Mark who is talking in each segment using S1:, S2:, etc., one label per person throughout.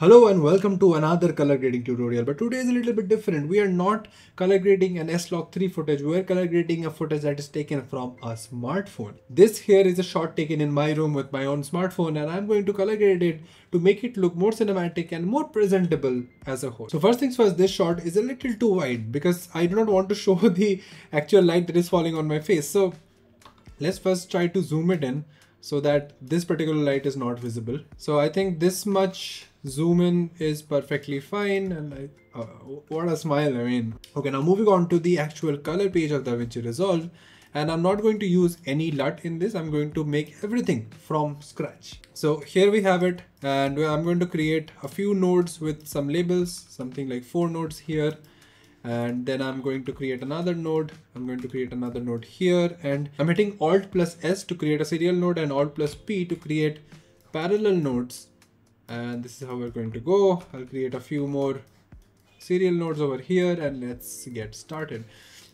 S1: Hello and welcome to another color grading tutorial but today is a little bit different. We are not color grading an S-Log3 footage, we are color grading a footage that is taken from a smartphone. This here is a shot taken in my room with my own smartphone and I'm going to color grade it to make it look more cinematic and more presentable as a whole. So first things first, this shot is a little too wide because I do not want to show the actual light that is falling on my face. So let's first try to zoom it in so that this particular light is not visible. So I think this much zoom in is perfectly fine and I, uh, what a smile I mean. Okay now moving on to the actual color page of DaVinci Resolve and I'm not going to use any LUT in this I'm going to make everything from scratch. So here we have it and I'm going to create a few nodes with some labels something like four nodes here and then I'm going to create another node. I'm going to create another node here and I'm hitting Alt plus S to create a serial node and Alt plus P to create parallel nodes and this is how we're going to go. I'll create a few more serial nodes over here and let's get started.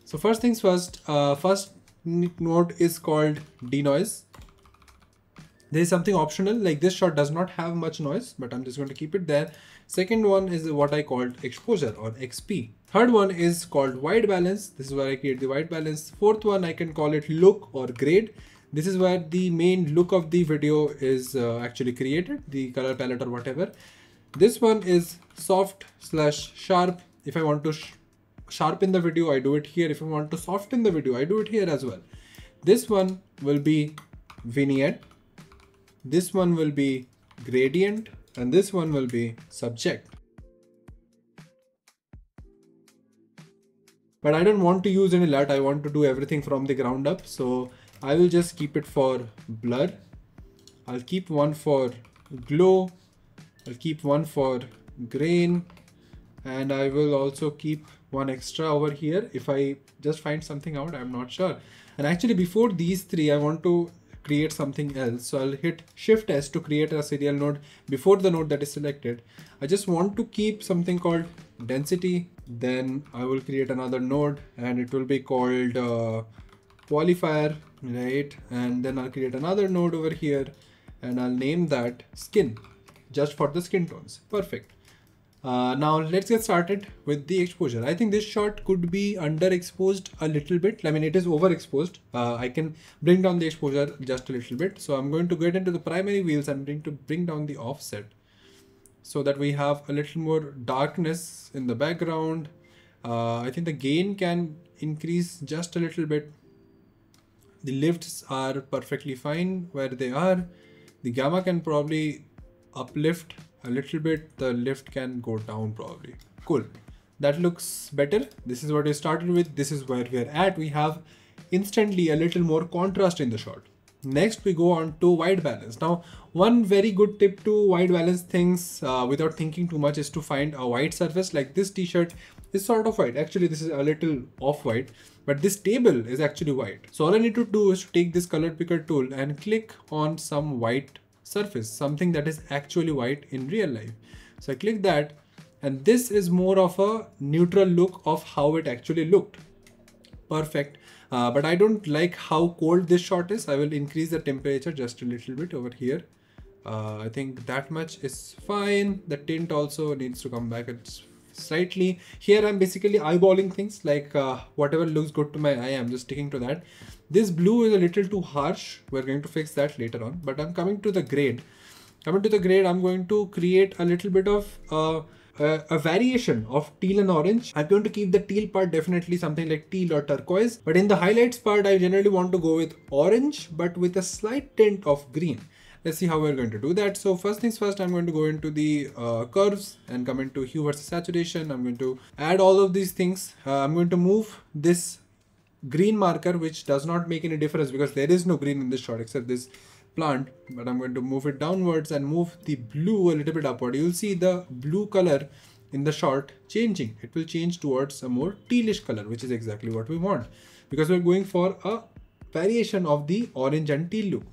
S1: So first things first, uh, first node is called denoise. There is something optional like this shot does not have much noise, but I'm just going to keep it there. Second one is what I called exposure or XP. Third one is called white balance. This is where I create the white balance. Fourth one, I can call it look or grade. This is where the main look of the video is uh, actually created, the color palette or whatever. This one is soft slash sharp. If I want to sh sharpen the video, I do it here. If I want to soften the video, I do it here as well. This one will be vignette. This one will be gradient and this one will be subject. But I don't want to use any LUT. I want to do everything from the ground up. So I will just keep it for blur. I'll keep one for glow. I'll keep one for grain and I will also keep one extra over here if I just find something out I'm not sure and actually before these three I want to create something else. So I'll hit shift S to create a serial node before the node that is selected. I just want to keep something called density. Then I will create another node and it will be called uh, qualifier right? And then I'll create another node over here and I'll name that skin just for the skin tones. Perfect uh, now let's get started with the exposure. I think this shot could be underexposed a little bit. I mean, it is overexposed. Uh, I can bring down the exposure just a little bit. So I'm going to get into the primary wheels. I'm going to bring down the offset so that we have a little more darkness in the background. Uh, I think the gain can increase just a little bit the lifts are perfectly fine where they are. The gamma can probably uplift a little bit. The lift can go down probably. Cool. That looks better. This is what we started with. This is where we're at. We have instantly a little more contrast in the shot. Next, we go on to white balance. Now, one very good tip to white balance things uh, without thinking too much is to find a white surface like this t-shirt is sort of white. Actually, this is a little off-white, but this table is actually white. So all I need to do is to take this color picker tool and click on some white surface, something that is actually white in real life. So I click that and this is more of a neutral look of how it actually looked. Perfect. Uh, but I don't like how cold this shot is. I will increase the temperature just a little bit over here. Uh, I think that much is fine. The tint also needs to come back. It's slightly here i'm basically eyeballing things like uh, whatever looks good to my eye i'm just sticking to that this blue is a little too harsh we're going to fix that later on but i'm coming to the grade coming to the grade i'm going to create a little bit of uh, a, a, variation of teal and orange. I'm going to keep the teal part definitely something like teal or turquoise. But in the highlights part, I generally want to go with orange, but with a slight tint of green. Let's see how we're going to do that. So first things first, I'm going to go into the uh, curves and come into hue versus saturation. I'm going to add all of these things. Uh, I'm going to move this green marker, which does not make any difference because there is no green in this shot except this plant, but I'm going to move it downwards and move the blue a little bit upward. You'll see the blue color in the shot changing. It will change towards a more tealish color, which is exactly what we want because we're going for a variation of the orange and teal look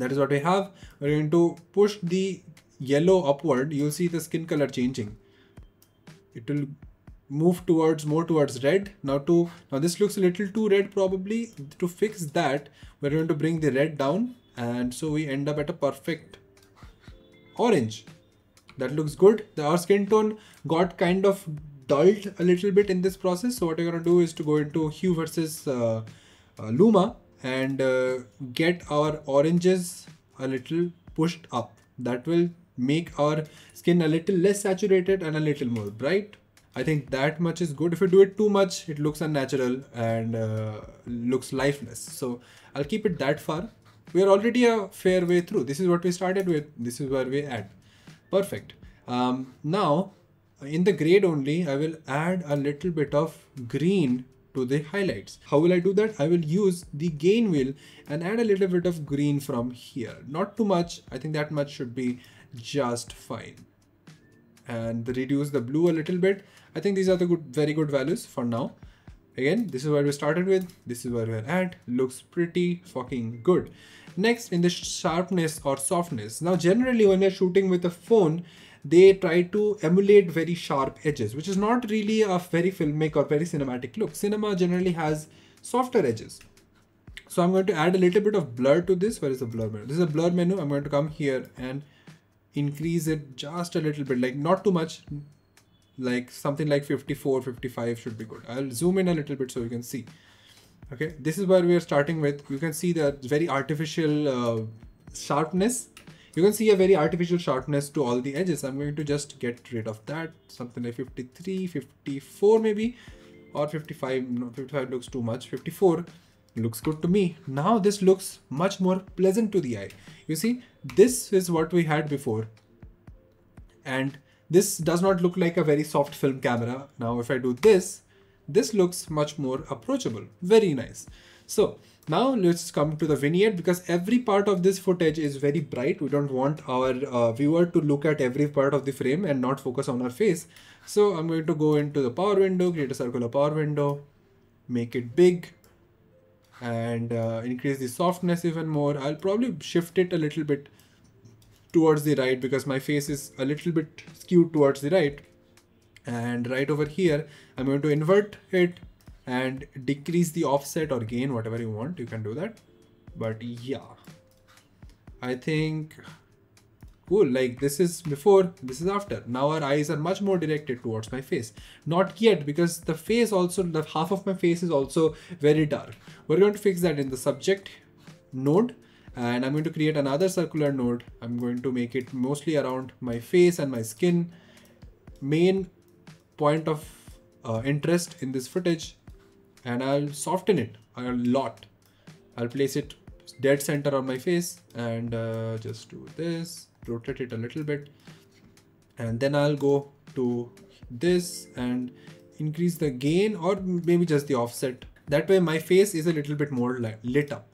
S1: that is what we have. We're going to push the yellow upward. You'll see the skin color changing. It will move towards more towards red. Now to now this looks a little too red probably. To fix that we're going to bring the red down. And so we end up at a perfect orange. That looks good. The, our skin tone got kind of dulled a little bit in this process. So what we're going to do is to go into hue versus uh, uh, luma and uh, get our oranges a little pushed up that will make our skin a little less saturated and a little more bright I think that much is good. If you do it too much, it looks unnatural and uh, looks lifeless. So I'll keep it that far. We are already a fair way through. This is what we started with. This is where we add. Perfect. Um, now in the grade only, I will add a little bit of green to the highlights. How will I do that? I will use the gain wheel and add a little bit of green from here. Not too much. I think that much should be just fine. And reduce the blue a little bit I think these are the good, very good values for now. Again, this is where we started with. This is where we're at. Looks pretty fucking good. Next, in the sharpness or softness. Now, generally, when you're shooting with a phone, they try to emulate very sharp edges, which is not really a very filmic or very cinematic look. Cinema generally has softer edges. So I'm going to add a little bit of blur to this. Where is the blur menu? This is a blur menu. I'm going to come here and increase it just a little bit, like not too much, like something like 54 55 should be good i'll zoom in a little bit so you can see okay this is where we are starting with you can see the very artificial uh, sharpness you can see a very artificial sharpness to all the edges i'm going to just get rid of that something like 53 54 maybe or 55 no 55 looks too much 54 looks good to me now this looks much more pleasant to the eye you see this is what we had before and this does not look like a very soft film camera. Now, if I do this, this looks much more approachable. Very nice. So now let's come to the vignette because every part of this footage is very bright. We don't want our uh, viewer to look at every part of the frame and not focus on our face. So I'm going to go into the power window, create a circular power window, make it big and uh, increase the softness even more. I'll probably shift it a little bit towards the right because my face is a little bit skewed towards the right and right over here I'm going to invert it and decrease the offset or gain whatever you want you can do that but yeah I think cool like this is before this is after now our eyes are much more directed towards my face not yet because the face also the half of my face is also very dark we're going to fix that in the subject node and I'm going to create another circular node. I'm going to make it mostly around my face and my skin. Main point of uh, interest in this footage and I'll soften it a lot. I'll place it dead center on my face and uh, just do this, rotate it a little bit. And then I'll go to this and increase the gain or maybe just the offset. That way my face is a little bit more lit up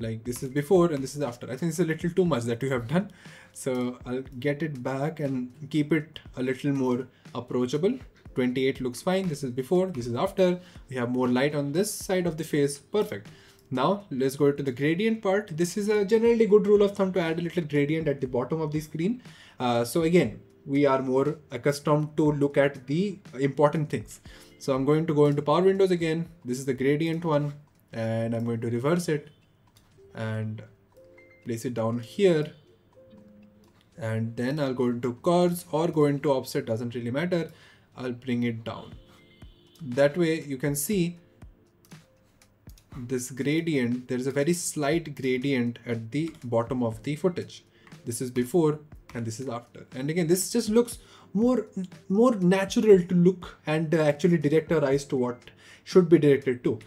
S1: like this is before and this is after. I think it's a little too much that you have done. So I'll get it back and keep it a little more approachable. 28 looks fine. This is before, this is after. We have more light on this side of the face. Perfect. Now let's go to the gradient part. This is a generally good rule of thumb to add a little gradient at the bottom of the screen. Uh, so again, we are more accustomed to look at the important things. So I'm going to go into power windows again. This is the gradient one and I'm going to reverse it and place it down here and then I'll go into curves or go into offset doesn't really matter I'll bring it down that way you can see this gradient there is a very slight gradient at the bottom of the footage this is before and this is after and again this just looks more more natural to look and actually direct our eyes to what should be directed to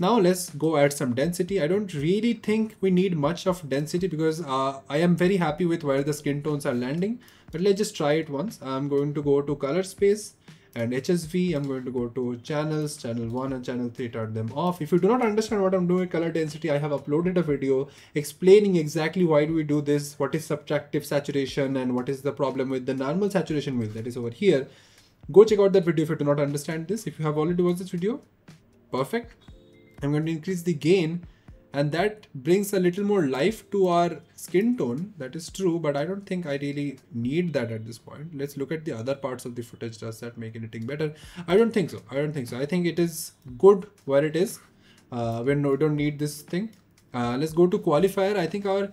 S1: now let's go add some density. I don't really think we need much of density because uh, I am very happy with where the skin tones are landing. But let's just try it once. I'm going to go to color space and HSV. I'm going to go to channels, channel 1 and channel 3, turn them off. If you do not understand what I'm doing color density, I have uploaded a video explaining exactly why do we do this, what is subtractive saturation and what is the problem with the normal saturation wheel that is over here. Go check out that video if you do not understand this. If you have already watched this video, perfect. I'm going to increase the gain and that brings a little more life to our skin tone. That is true, but I don't think I really need that at this point. Let's look at the other parts of the footage. Does that make anything better? I don't think so. I don't think so. I think it is good where it is. Uh, we don't need this thing. Uh, let's go to qualifier. I think our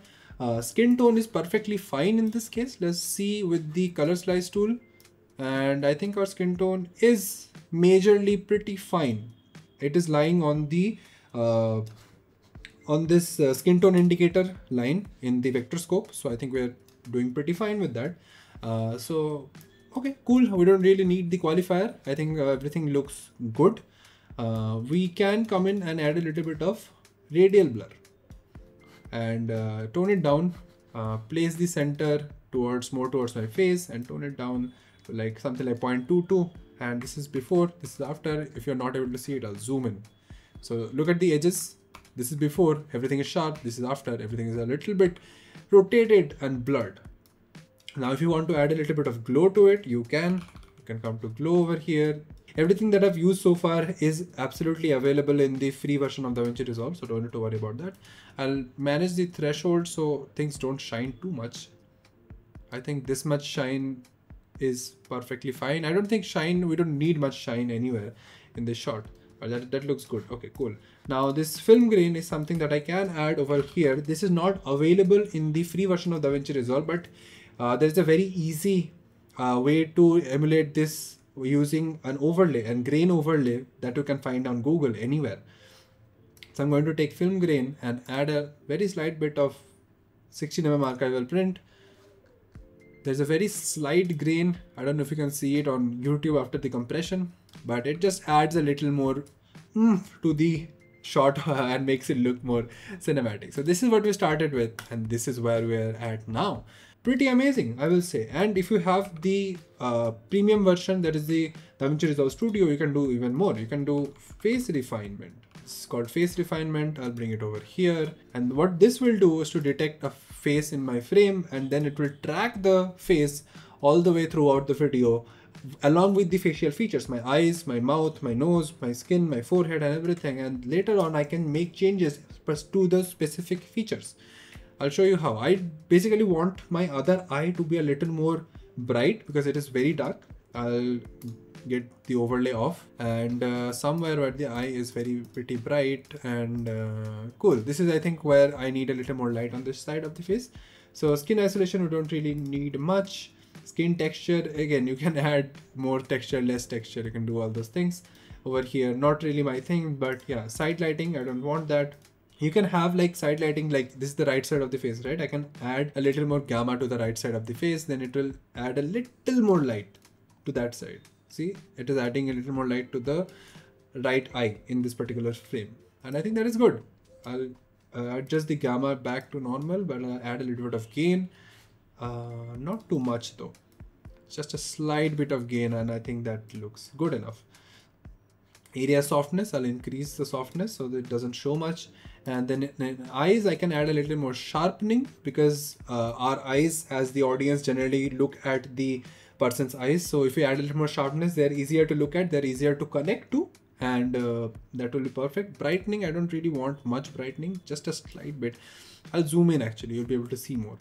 S1: Uh, skin tone is perfectly fine in this case. Let's see with the color slice tool. And I think our skin tone is majorly pretty fine. It is lying on the uh, on this uh, skin tone indicator line in the vector scope. So I think we're doing pretty fine with that. Uh, so okay, cool. We don't really need the qualifier. I think uh, everything looks good. Uh, we can come in and add a little bit of radial blur and uh, tone it down. Uh, place the center towards more towards my face and tone it down to like something like 0.22 and this is before this is after if you're not able to see it I'll zoom in so look at the edges this is before everything is sharp. This is after everything is a little bit rotated and blurred. Now if you want to add a little bit of glow to it you can. You can come to glow over here. Everything that I've used so far is absolutely available in the free version of DaVinci Resolve so don't need to worry about that. I'll manage the threshold so things don't shine too much. I think this much shine is perfectly fine. I don't think shine we don't need much shine anywhere in this shot but that, that looks good okay cool now this film grain is something that I can add over here this is not available in the free version of DaVinci Resolve but uh, there's a very easy uh, way to emulate this using an overlay and grain overlay that you can find on Google anywhere. So I'm going to take film grain and add a very slight bit of 16 mm archival print. There's a very slight grain. I don't know if you can see it on YouTube after the compression, but it just adds a little more mm, to the shot and makes it look more cinematic. So this is what we started with and this is where we're at now. Pretty amazing i will say. And if you have the uh, premium version that is the DaVinci Resolve Studio you can do even more. You can do face refinement. It's called face refinement. I'll bring it over here. And what this will do is to detect a face in my frame and then it will track the face all the way throughout the video along with the facial features my eyes my mouth my nose my skin my forehead and everything and later on I can make changes to the specific features I'll show you how. I basically want my other eye to be a little more bright because it is very dark. I'll get the overlay off and uh, somewhere where the eye is very pretty bright and uh, cool. This is I think where I need a little more light on this side of the face. So skin isolation we don't really need much. Skin texture again you can add more texture less texture you can do all those things over here not really my thing but yeah side lighting I don't want that you can have like side lighting like this is the right side of the face right i can add a little more gamma to the right side of the face then it will add a little more light to that side see it is adding a little more light to the right eye in this particular frame. And i think that is good. I'll uh, adjust the gamma back to normal but i'll add a little bit of gain. Uh, not too much though. Just a slight bit of gain and i think that looks good enough. Area softness i'll increase the softness so that it doesn't show much. And then in eyes I can add a little more sharpening because uh, our eyes as the audience generally look at the person's eyes. So if you add a little more sharpness they're easier to look at they're easier to connect to and uh, that will be perfect. Brightening I don't really want much brightening just a slight bit. I'll zoom in actually. You'll be able to see more.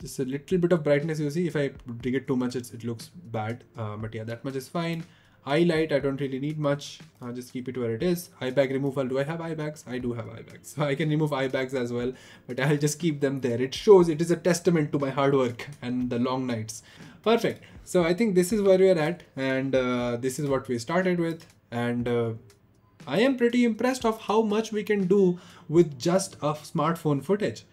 S1: Just a little bit of brightness you see. If I dig it too much it looks bad. Uh, but yeah that much is fine. Highlight I don't really need much. I'll just keep it where it is. Eye bag removal do I have eye bags? I do have eye bags. So I can remove eye bags as well but I'll just keep them there. It shows it is a testament to my hard work and the long nights perfect. So I think this is where we are at and uh, this is what we started with and uh, I am pretty impressed of how much we can do with just a smartphone footage.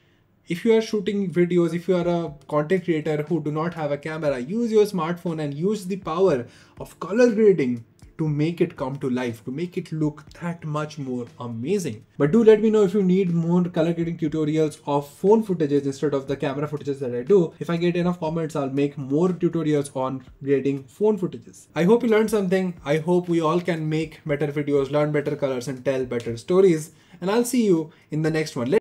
S1: If you are shooting videos, if you are a content creator who do not have a camera, use your smartphone and use the power of color grading to make it come to life, to make it look that much more amazing. But do let me know if you need more color grading tutorials of phone footages instead of the camera footages that I do. If I get enough comments, I'll make more tutorials on grading phone footages. I hope you learned something. I hope we all can make better videos, learn better colors and tell better stories. And I'll see you in the next one.